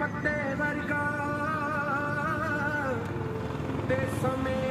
ਪੱਤੇ ਵਰਗਾ ਤੇ ਸਮੇਂ